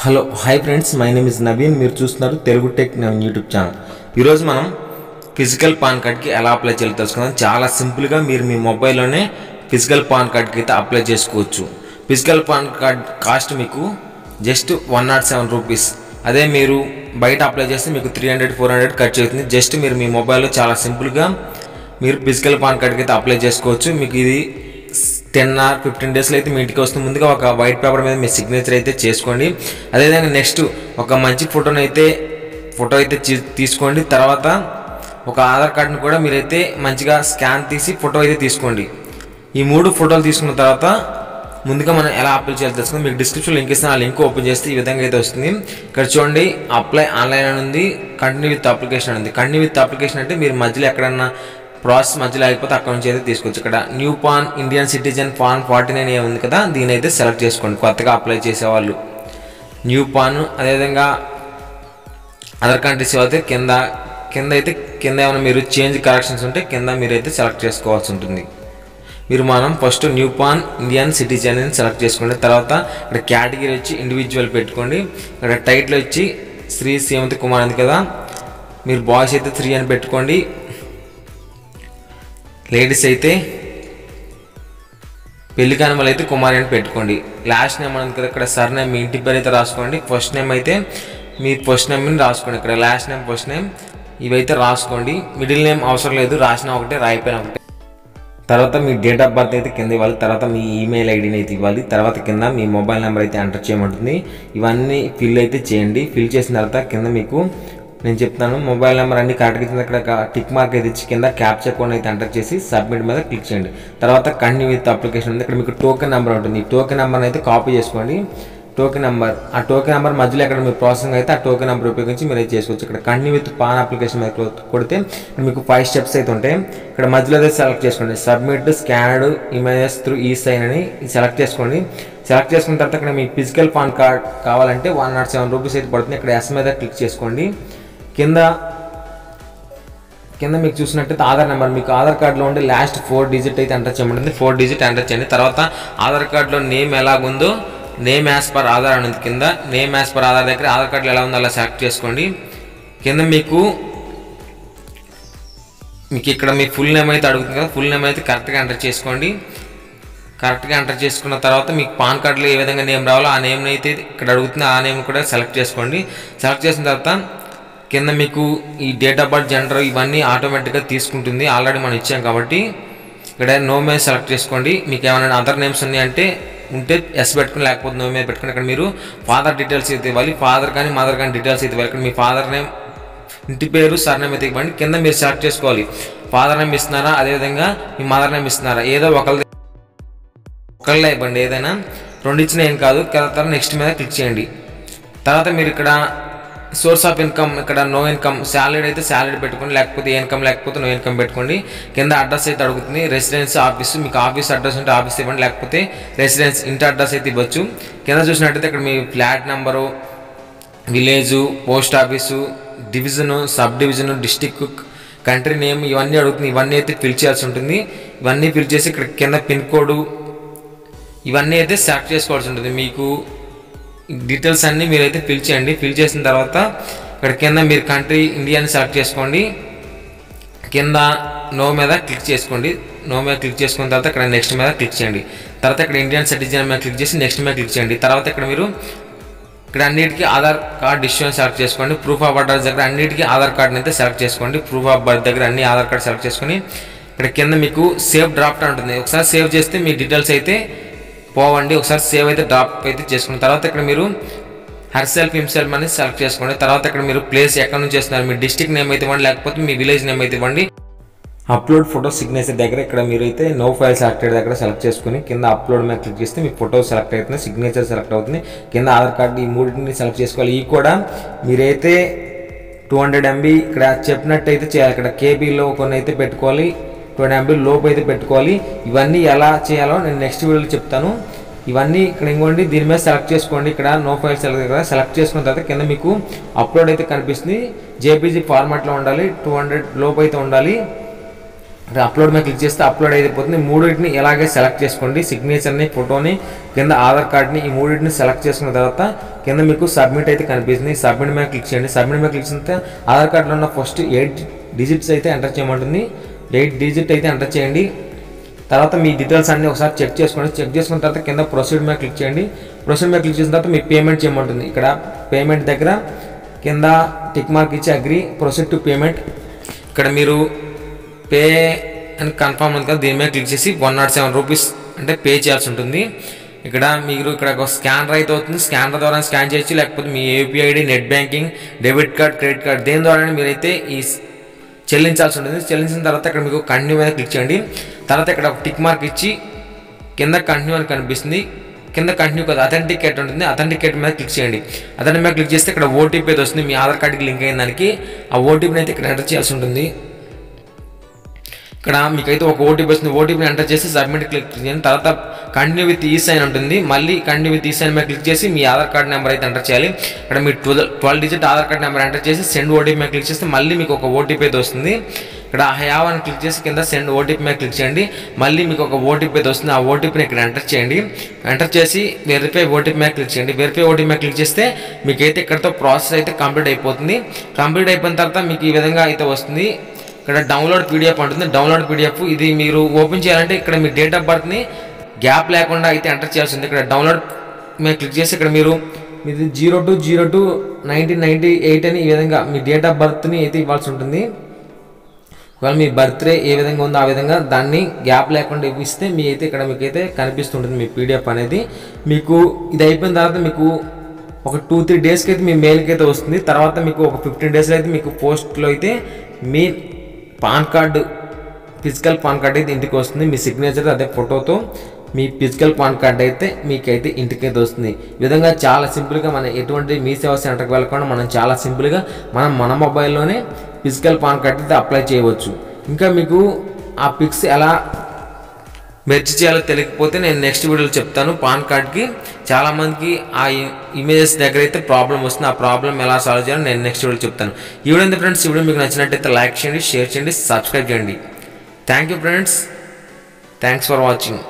Hello hi friends my name is Naveen. మీరు చూస్తున్నారు Telugu tech Naveen YouTube channel. ఈరోజు మనం ఫిజికల్ పాన్ కార్డ్కి ఎలా అప్లై చేయాలో తెలుసుకుందాం. చాలా సింపుల్గా మీరు మీ మొబైల్లోనే ఫిజికల్ పాన్ కార్డ్కి అయితే అప్లై చేసుకోవచ్చు. ఫిజికల్ పాన్ కార్డ్ కాస్ట్ మీకు just one nought seven rupees. అదే మీరు బయట అప్లై చేస్తే మీకు త్రీ హండ్రెడ్ ఫోర్ హండ్రెడ్ ఖర్చు అవుతుంది. జస్ట్ మీరు మీ మొబైల్లో చాలా సింపుల్గా మీరు ఫిజికల్ పాన్ కార్డ్కి అయితే అప్లై చేసుకోవచ్చు. మీకు ఇది టెన్ ఆర్ ఫిఫ్టీన్ డేస్లో అయితే మీ ఇంటికి వస్తుంది ముందుగా ఒక వైట్ పేపర్ మీద మీ సిగ్నేచర్ అయితే చేసుకోండి. అదేవిధంగా నెక్స్ట్ ఒక మంచి ఫోటోని అయితే ఫోటో అయితే తీ- తీసుకోండి. తర్వాత ఒక ఆధార్ కార్డుని కూడా మీరైతే మంచిగా స్కాన్ తీసి ఫోటో అయితే తీసుకోండి. ఈ మూడు ఫోటోలు తీసుకున్న తర్వాత ముందుగా మనం ఎలా అప్లై చేయాలి తెలుసుకుందాం. మీకు డిస్క్రిప్షన్ లింక్ ఇస్తాను. ఆ లింక్ ఓపెన్ చేస్తే ఈ విధంగా అయితే వస్తుంది. ఇక్కడ చూడండి అప్లై ఆన్లైన్ అని ఉంది. కంటిన్యూ విత్ అప్లికేషన్ అని ఉంది. కంటిన్యూ విత్ అప్లికేషన్ అంటే మీరు మధ్యలో ఎక్కడన్నా ప్రాసెస్ మధ్యలో అయిపోతే అక్కడ నుంచి అయితే తీసుకోవచ్చు ఇక్కడ new PAN Indian citizen PAN forty nine A ఉంది కదా దీని అయితే సెలెక్ట్ చేసుకోండి. కొత్తగా అప్లై చేసేవాళ్ళు. న్యూ పాన్ అదేవిధంగా అదర్ కంట్రీస్ అయితే కింద కింద అయితే కింద ఏమైనా మీరు చేంజ్ కరెక్షన్స్ ఉంటే కింద మీరైతే సెలెక్ట్ చేసుకోవాల్సి ఉంటుంది. మీరు మనం first new PAN Indian citizen అని సెలెక్ట్ చేసుకోండి తర్వాత ఇక్కడ కేటగిరీ వచ్చి ఇండివిజువల్ పెట్టుకోండి. ఇక్కడ టైటిల్ వచ్చి శ్రీ శ్రీమతి కుమార్ అంది కదా మీరు బాయ్స్ అయితే త్రీ అని పెట్టుకోండి. లేడీస్ అయితే పెళ్ళి కనుమలు అయితే కుమారి అని పెట్టుకోండి. లాస్ట్ నేమ్ అనేది కదా ఇక్కడ సర్ నేమ్ మీ ఇంటి పేరు అయితే రాసుకోండి. ఫస్ట్ నేమ్ అయితే మీ ఫస్ట్ నేమ్ని రాసుకోండి. ఇక్కడ లాస్ట్ నేమ్ ఫస్ట్ నేమ్ ఇవైతే రాసుకోండి. మిడిల్ నేమ్ అవసరం లేదు. రాసిన ఒకటే రాయిపోయిన ఒకటే. తర్వాత మీ డేట్ ఆఫ్ బర్త్ అయితే కింద ఇవ్వాలి. తర్వాత మీ ఈమెయిల్ ఐడిని అయితే ఇవ్వాలి. తర్వాత కింద మీ మొబైల్ నెంబర్ అయితే ఎంటర్ చేయమంటుంది. ఇవన్నీ ఫిల్ అయితే చేయండి. ఫిల్ చేసిన తర్వాత కింద మీకు నేను చెప్తాను మొబైల్ నెంబర్ అన్ని కరెక్ట్గా ఇచ్చింది ఇక్కడ టిక్ మార్క్ అయితే ఇచ్చి కింద క్యాప్చర్ కోడ్ అయితే ఎంటర్ చేసి సబ్మిట్ మీద క్లిక్ చేయండి. తర్వాత కంటిన్యూ విత్ అప్లికేషన్ ఉంది. ఇక్కడ మీకు టోకెన్ నెంబర్ ఉంటుంది. ఈ టోకెన్ నెంబర్ అయితే కాపీ చేసుకోండి. టోకెన్ నెంబర్ ఆ టోకెన్ నెంబర్ మధ్యలో ఎక్కడ మీ ప్రాసెసింగ్ అయితే ఆ టోకెన్ నెంబర్ ఉపయోగించి మీరు అయితే చేసుకోవచ్చు. ఇక్కడ కంటిన్యూ విత్ పాన్ అప్లికేషన్ మీద కొడితే మీకు ఫైవ్ స్టెప్స్ అయితే ఉంటాయి. ఇక్కడ మధ్యలో అయితే సెలెక్ట్ చేసుకోండి. Submit scanned images through e sign అని సెలెక్ట్ చేసుకోండి. సెలెక్ట్ చేసుకున్న తర్వాత ఇక్కడ మీ ఫిజికల్ పాన్ కార్డ్ కావాలంటే వన్ నాట్ సెవెన్ రూపీస్ అయితే పడుతుంది. ఇక్కడ ఎస్ మీద క్లిక్ చేసుకోండి. కింద కింద మీకు చూసినట్టయితే ఆధార్ నెంబర్ మీకు ఆధార్ కార్డులో ఉండే లాస్ట్ ఫోర్ డిజిట్ అయితే ఎంటర్ చేయమంటుంది. ఫోర్ డిజిట్ ఎంటర్ చేయండి. తర్వాత ఆధార్ కార్డులో నేమ్ ఎలాగుందో నేమ్ యాజ్ పర్ ఆధార్ అనేది కింద నేమ్ యాజ్ పర్ ఆధార్ దగ్గర ఆధార్ కార్డులో ఎలా ఉందో అలా సెలెక్ట్ చేసుకోండి. కింద మీకు మీకు ఇక్కడ మీ ఫుల్ నేమ్ అయితే అడుగుతుంది కదా ఫుల్ నేమ్ అయితే కరెక్ట్గా ఎంటర్ చేసుకోండి. కరెక్ట్గా ఎంటర్ చేసుకున్న తర్వాత మీకు పాన్ కార్డులో ఏ విధంగా నేమ్ రావాలో ఆ నేమ్ని అయితే ఇక్కడ అడుగుతుంది. ఆ నేమ్ కూడా సెలెక్ట్ చేసుకోండి. సెలెక్ట్ చేసిన తర్వాత కింద మీకు ఈ డేట్ ఆఫ్ బర్త్ జెండర్ ఇవన్నీ ఆటోమేటిక్గా తీసుకుంటుంది. ఆల్రెడీ మనం ఇచ్చాం కాబట్టి ఇక్కడ నో మీద సెలెక్ట్ చేసుకోండి. మీకు ఏమైనా అదర్ నేమ్స్ ఉన్నాయంటే ఉంటే ఎస్ పెట్టుకుని లేకపోతే నో మీద పెట్టుకుని ఇక్కడ మీరు ఫాదర్ డీటెయిల్స్ అయితే ఇవ్వాలి. ఫాదర్ కానీ మదర్ కానీ డీటెయిల్స్ అయితే ఇవ్వాలి. ఇక్కడ మీ ఫాదర్ నేమ్ ఇంటి పేరు సర్ నేమ్ అయితే ఇవ్వండి. కింద మీరు సెలెక్ట్ చేసుకోవాలి. ఫాదర్ నేమ్ ఇస్తున్నారా? అదేవిధంగా మీ మదర్ నేమ్ ఇస్తున్నారా? ఏదో ఒకరి ఒకళ్ళే ఇవ్వండి. ఏదైనా రెండు ఇచ్చిన ఏం కాదు. తర్వాత నెక్స్ట్ మీద క్లిక్ చేయండి. తర్వాత మీరు ఇక్కడ సోర్స్ ఆఫ్ ఇన్కమ్ ఇక్కడ నో ఇన్కమ్ శాలరీ అయితే శాలరీ పెట్టుకోండి లేకపోతే ఇన్కమ్ లేకపోతే నో ఇన్కమ్ పెట్టుకోండి. కింద అడ్రస్ అయితే అడుగుతుంది రెసిడెన్స్ ఆఫీస్ మీకు ఆఫీస్ అడ్రస్ ఉంటే ఆఫీస్ ఇవ్వండి లేకపోతే రెసిడెన్స్ ఇంటి అడ్రస్ అయితే ఇవ్వచ్చు. కింద చూసినట్టయితే ఇక్కడ మీ flat number village post office division sub division district country name ఇవన్నీ అడుగుతుంది. ఇవన్నీ అయితే ఫిల్ చేయాల్సి ఉంటుంది. ఇవన్నీ ఫిల్ చేసి ఇక్కడ కింద పిన్ కోడ్ ఇవన్నీ అయితే సెలెక్ట్ చేసుకోవాల్సి ఉంటుంది. మీకు డీటెయిల్స్ అన్నీ మీరైతే ఫిల్ చేయండి. ఫిల్ చేసిన తర్వాత ఇక్కడ కింద మీరు కంట్రీ ఇండియాని సెలెక్ట్ చేసుకోండి. కింద నో మీద క్లిక్ చేసుకోండి. నో మీద క్లిక్ చేసుకున్న తర్వాత ఇక్కడ నెక్స్ట్ మీద క్లిక్ చేయండి. తర్వాత ఇక్కడ ఇండియన్ సిటిజన్ మీద క్లిక్ చేసి నెక్స్ట్ మీద క్లిక్ చేయండి. తర్వాత ఇక్కడ మీరు ఇక్కడ అన్నిటికీ ఆధార్ కార్డ్ ఇష్యూ సెలెక్ట్ చేసుకోండి. ప్రూఫ్ ఆఫ్ అడ్రస్ దగ్గర అన్నిటికీ ఆధార్ కార్డ్ని అయితే సెలెక్ట్ చేసుకోండి. ప్రూఫ్ ఆఫ్ బర్త్ దగ్గర అన్ని ఆధార్ కార్డ్ సెలెక్ట్ చేసుకొని ఇక్కడ కింద మీకు సేవ్ డ్రాఫ్ట్ ఉంటుంది. ఒకసారి సేవ్ చేస్తే మీ డీటెయిల్స్ అయితే పోవండి. ఒకసారి సేవ్ అయితే డ్రాప్ అయితే చేసుకున్న తర్వాత ఇక్కడ మీరు హర్ సెల్ఫ్ హిమ్సెల్ఫ్ అనేది సెలెక్ట్ చేసుకోండి. తర్వాత ఇక్కడ మీరు ప్లేస్ ఎక్కడ నుంచి చేస్తున్నారు మీ డిస్టిక్ నేమ్ అయితే ఇవ్వండి లేకపోతే మీ విలేజ్ నేమ్ అయితే ఇవ్వండి. అప్లోడ్ ఫోటో సిగ్నేచర్ దగ్గర ఇక్కడ మీరైతే నో ఫైల్ సెలెక్టెడ్ దగ్గర సెలెక్ట్ చేసుకుని కింద అప్లోడ్ మీద క్లిక్ చేస్తే మీ ఫోటో సెలెక్ట్ అవుతుంది సిగ్నేచర్ సెలెక్ట్ అవుతుంది. కింద ఆధార్ కార్డు ఈ మూడింటిని సెలెక్ట్ చేసుకోవాలి. ఈ కూడా మీరైతే టూ హండ్రెడ్ ఎంబీ ఇక్కడ చెప్పినట్టయితే చేయాలి. ఇక్కడ కేబీలో కొన్ని అయితే పెట్టుకోవాలి. ట్వంటీ ఎంపీ ఎంబీ లోపు అయితే పెట్టుకోవాలి. ఇవన్నీ ఎలా చేయాలో నేను నెక్స్ట్ వీడియోలో చెప్తాను. ఇవన్నీ ఇక్కడ ఇంకోండి దీని మీద సెలెక్ట్ చేసుకోండి. ఇక్కడ నో ఫైల్ సెలెక్ట్ కదా సెలెక్ట్ చేసుకున్న తర్వాత కింద మీకు అప్లోడ్ అయితే కనిపిస్తుంది. జేపీజీ ఫార్మాట్లో ఉండాలి. టూ హండ్రెడ్ లోపు అయితే ఉండాలి. అప్లోడ్ మీద క్లిక్ చేస్తే అప్లోడ్ అయిపోతుంది మూడింటిని ఇలాగే సెలెక్ట్ చేసుకోండి. సిగ్నేచర్ని ఫోటోని కింద ఆధార్ కార్డ్ని ఈ మూడింటిని సెలెక్ట్ చేసుకున్న తర్వాత కింద మీకు సబ్మిట్ అయితే కనిపిస్తుంది. సబ్మిట్ మీద క్లిక్ చేయండి. సబ్మిట్ మీద క్లిక్ చేస్తే ఆధార్ కార్డులో ఉన్న ఫస్ట్ ఎయిట్ డిజిట్స్ అయితే ఎంటర్ చేయమంటుంది. ఎయిట్ డిజిట్ అయితే ఎంటర్ చేయండి. తర్వాత మీ డీటెయిల్స్ అన్ని ఒకసారి చెక్ చేసుకోండి. చెక్ చేసుకున్న తర్వాత కింద ప్రొసీడ్ మీద క్లిక్ చేయండి. ప్రొసీడ్ మీద క్లిక్ చేసిన తర్వాత మీ పేమెంట్ చేయమంటుంది. ఇక్కడ పేమెంట్ దగ్గర కింద టిక్ మార్క్ ఇచ్చి అగ్రి ప్రొసీడ్ టు పేమెంట్. ఇక్కడ మీరు పే అని కన్ఫర్మ్ ఉంది కదా దీని మీద క్లిక్ చేసి వన్ నాట్ సెవెన్ రూపీస్ అంటే పే చేయాల్సి ఉంటుంది. ఇక్కడ మీరు ఇక్కడ ఒక స్కానర్ అయితే అవుతుంది. స్కానర్ ద్వారా స్కాన్ చేయొచ్చు లేకపోతే మీ UPI ID net banking debit card credit card దేని ద్వారా మీరైతే ఈ చెల్లించాల్సి ఉంటుంది. చెల్లించిన తర్వాత ఇక్కడ మీకు కంటిన్యూ మీద క్లిక్ చేయండి. తర్వాత ఇక్కడ ఒక టిక్ మార్క్ ఇచ్చి కింద కంటిన్యూ అని కనిపిస్తుంది. కింద కంటిన్యూ కదా అథెంటికేట్ ఉంటుంది. అథెంటికేట్ మీద క్లిక్ చేయండి. అథెంటిక్ మీద క్లిక్ చేస్తే ఇక్కడ ఓటీపీ అయితే వస్తుంది. మీ ఆధార్ కార్డుకి లింక్ అయిన దానికి ఆ ఓటీపీని అయితే ఇక్కడ ఎంటర్ చేయాల్సి ఉంటుంది. ఇక్కడ మీకైతే ఒక ఓటీపీ వస్తుంది. ఓటీపీని ఎంటర్ చేసి సబ్మిట్ క్లిక్ చేయండి తర్వాత కంటిన్యూ విత్ ఈ సైన్ ఉంటుంది. మళ్ళీ కంటిన్యూ విత్ ఈ సైన్ మీద క్లిక్ చేసి మీ ఆధార్ కార్డ్ నెంబర్ అయితే ఎంటర్ చేయాలి. ఇక్కడ మీ twelve digit Aadhaar card number enter చేసి సెండ్ ఓటీపీ మీద క్లిక్ చేస్తే మళ్ళీ మీకు ఒక ఓటీపీ అయితే వస్తుంది. ఇక్కడ హ్యావ్ అని క్లిక్ చేసి కింద సెండ్ ఓటీపీ మీద క్లిక్ చేయండి. మళ్ళీ మీకు ఒక ఓటీపీ అయితే వస్తుంది. ఆ ఓటీపీని ఇక్కడ ఎంటర్ చేయండి. ఎంటర్ చేసి వెరిఫై ఓటీపీ మీద క్లిక్ చేయండి. వెరిఫై ఓటీపీ మీద క్లిక్ చేస్తే మీకైతే ఇక్కడతో ప్రాసెస్ అయితే కంప్లీట్ అయిపోతుంది. కంప్లీట్ అయిపోయిన తర్వాత మీకు ఈ విధంగా అయితే వస్తుంది. ఇక్కడ డౌన్లోడ్ పీడిఎఫ్ అంటుంది. డౌన్లోడ్ పీడిఎఫ్ ఇది మీరు ఓపెన్ చేయాలంటే ఇక్కడ మీ డేట్ ఆఫ్ బర్త్ని గ్యాప్ లేకుండా అయితే ఎంటర్ చేయాల్సింది ఇక్కడ డౌన్లోడ్ మీరు క్లిక్ చేసి ఇక్కడ మీరు మీది zero two zero two nineteen ninety eight అని ఈ విధంగా మీ డేట్ ఆఫ్ బర్త్ని అయితే ఇవ్వాల్సి ఉంటుంది. ఒకవేళ మీ బర్త్డే ఏ విధంగా ఉందో ఆ విధంగా దాన్ని గ్యాప్ లేకుండా ఇస్తే మీ అయితే ఇక్కడ మీకైతే కనిపిస్తుంటుంది మీ పీడిఎఫ్ అనేది. మీకు ఇది అయిపోయిన తర్వాత మీకు ఒక టూ త్రీ డేస్కి అయితే మీ మెయిల్కి అయితే వస్తుంది. తర్వాత మీకు ఒక ఫిఫ్టీన్ డేస్లో అయితే మీకు పోస్ట్లో అయితే మీ PAN card physical PAN card అయితే ఇంటికి వస్తుంది. మీ సిగ్నేచర్ అదే ఫోటోతో మీ ఫిజికల్ పాన్ కార్డ్ అయితే మీకైతే ఇంటికైతే వస్తుంది ఈ విధంగా చాలా సింపుల్గా మన ఎటువంటి మీ సేవా సెంటర్కి వెళ్ళకుండా మనం చాలా సింపుల్గా మనం మన మొబైల్లోనే ఫిజికల్ పాన్ కార్డ్ అయితే అప్లై చేయవచ్చు. ఇంకా మీకు ఆ పిక్స్ ఎలా మెర్చి చేయాలో తెలియకపోతే నేను నెక్స్ట్ వీడియోలో చెప్తాను. పాన్ కార్డ్కి చాలామందికి ఆ ఇమేజెస్ దగ్గర అయితే ప్రాబ్లం వస్తుంది. ఆ ప్రాబ్లం ఎలా సాల్వ్ చేయాలో నేను నెక్స్ట్ వీడియో చెప్తాను. ఈ వీడియో ఫ్రెండ్స్? ఈ వీడియో మీకు నచ్చినట్టయితే లైక్ చేయండి షేర్ చేయండి సబ్స్క్రైబ్ చేయండి. Thank you friends. Thanks for watching.